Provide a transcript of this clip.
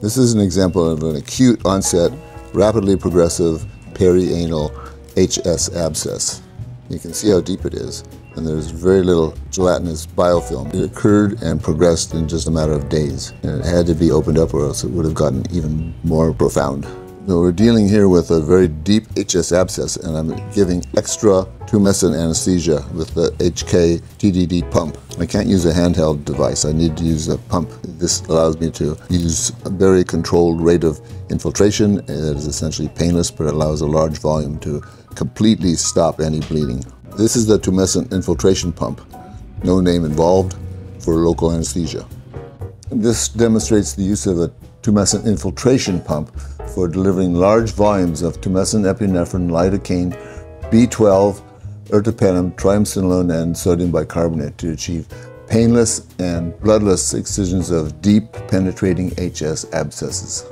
This is an example of an acute onset, rapidly progressive perianal HS abscess. You can see how deep it is, and there's very little gelatinous biofilm. It occurred and progressed in just a matter of days, and it had to be opened up or else it would have gotten even more profound. So we're dealing here with a very deep HS abscess, and I'm giving extra tumescent anesthesia with the HK TDD pump. I can't use a handheld device. I need to use a pump. This allows me to use a very controlled rate of infiltration. It is essentially painless, but it allows a large volume to completely stop any bleeding. This is the tumescent infiltration pump. No name involved for local anesthesia. This demonstrates the use of a tumescent infiltration pump for delivering large volumes of tumescent epinephrine, lidocaine, B12, ertapenem, triamcinolone, and sodium bicarbonate to achieve painless and bloodless excisions of deep penetrating HS abscesses.